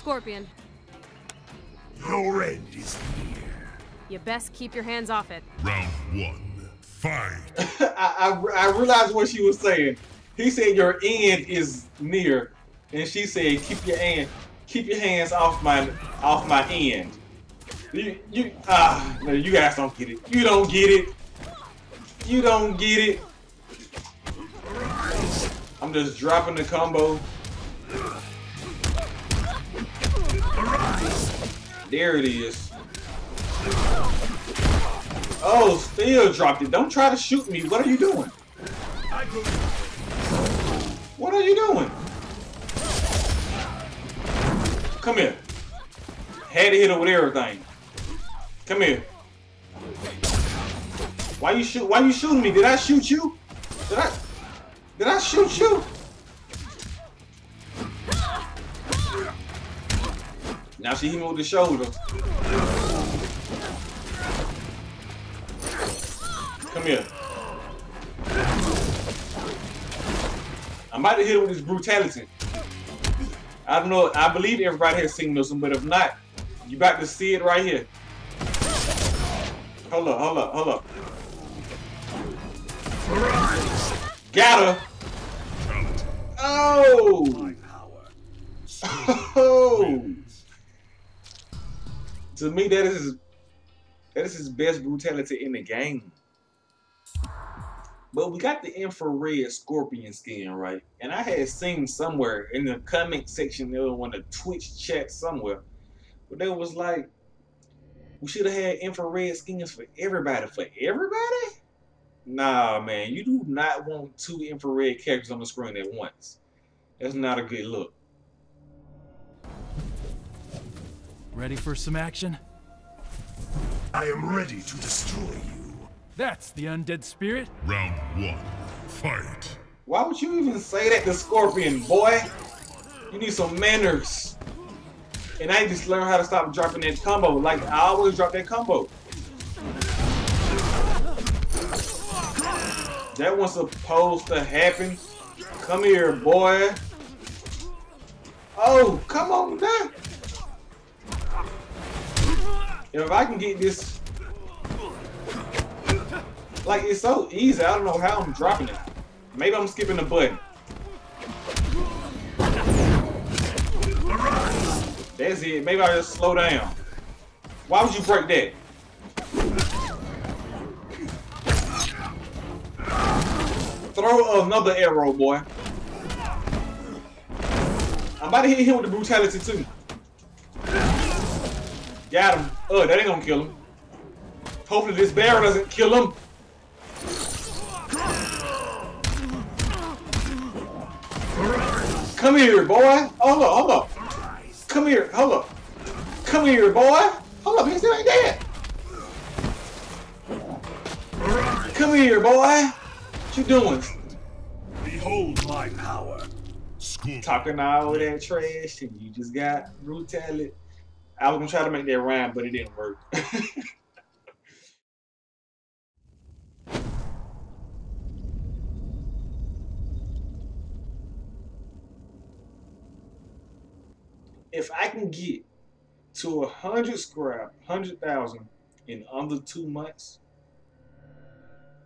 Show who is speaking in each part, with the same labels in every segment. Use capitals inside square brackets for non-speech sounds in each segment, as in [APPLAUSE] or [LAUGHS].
Speaker 1: Scorpion.
Speaker 2: Your end is near.
Speaker 1: You best keep your hands off it.
Speaker 3: Round one. Fight. [LAUGHS]
Speaker 4: I, I, I realized what she was saying. He said your end is near, and she said keep your hand, keep your hands off my off my end. You you ah no, you guys don't get it. You don't get it. You don't get it. I'm just dropping the combo. There it is. Oh, still dropped it. Don't try to shoot me. What are you doing? What are you doing? Come here. Had to hit her with everything. Come here. Why you shoot? Why you shooting me? Did I shoot you? Did I? Did I shoot you? Now she hit me with the shoulder. Come here. I might have hit her with this brutality. I don't know. I believe everybody has seen this one, but if not, you about to see it right here. Hold up, hold up, hold up. Got her. Oh. [LAUGHS] Oh. To me, that is that is his best brutality in the game. But we got the infrared scorpion skin, right? And I had seen somewhere in the comment section there on the Twitch chat somewhere, but there was like, we should have had infrared skins for everybody. For everybody? Nah, man, you do not want two infrared characters on the screen at once. That's not a good look.
Speaker 5: Ready for some action?
Speaker 2: I am ready to destroy you.
Speaker 5: That's the undead spirit.
Speaker 3: Round one. Fight.
Speaker 4: Why would you even say that to Scorpion, boy? You need some manners. And I just learned how to stop dropping that combo. Like, I always drop that combo. That was supposed to happen. Come here, boy. Oh, come on now. If I can get this... Like, it's so easy. I don't know how I'm dropping it. Maybe I'm skipping the button. That's it. Maybe I just slow down. Why would you break that? Throw another arrow, boy. I'm about to hit him with the brutality too. Got him. Oh, that ain't gonna kill him. Hopefully this barrel doesn't kill him. Come here, boy. Hold up, hold up. Come here, hold up. Come here, boy. Hold up, he still ain't dead. Come here, boy. What you doing?
Speaker 2: Behold my power.
Speaker 4: Talking all that trash and you just got brutality. I was gonna try to make that rhyme, but it didn't work. [LAUGHS] if I can get to a hundred scrap, hundred thousand in under two months,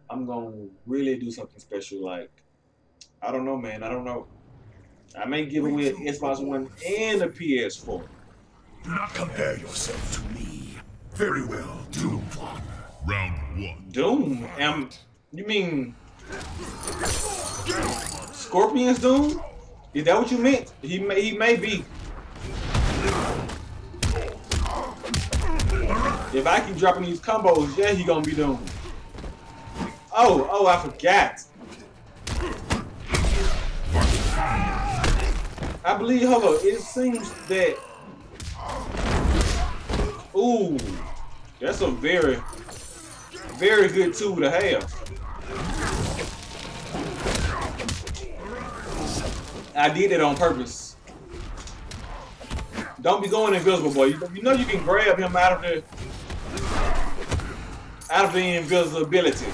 Speaker 4: I'm gonna really do something special. Like, I don't know, man. I don't know. I may give away an Xbox One and a PS4.
Speaker 2: Do not compare yourself to me. Very well, Doom one.
Speaker 3: Round one.
Speaker 4: Doom? Um, you mean Scorpion's Doom? Is that what you meant? He may, he may be. If I keep dropping these combos, yeah, he gonna be doomed. Oh, oh, I forgot. I believe, hold on, it seems that... Ooh, that's a very, very good tool to have. I did it on purpose. Don't be going invisible, boy. You, know you can grab him out of the out of the invisibility.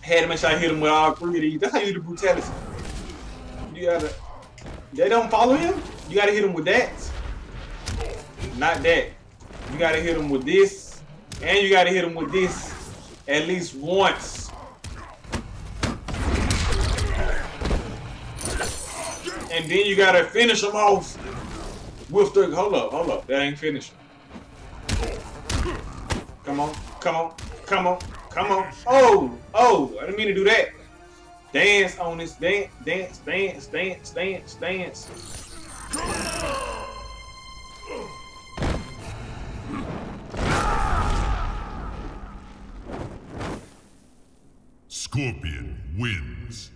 Speaker 4: Had to make sure I hit him with all three of these. That's how you do brutality. You gotta. They don't follow him. You gotta hit him with that. Not that. You gotta hit him with this, and you gotta hit him with this at least once. And then you gotta finish him off with the. Hold up, hold up. That ain't finished. Come on, come on, come on, come on. Oh, oh, I didn't mean to do that. Dance on this, dance, dance, dance, dance, dance, dance.
Speaker 3: Scorpion wins.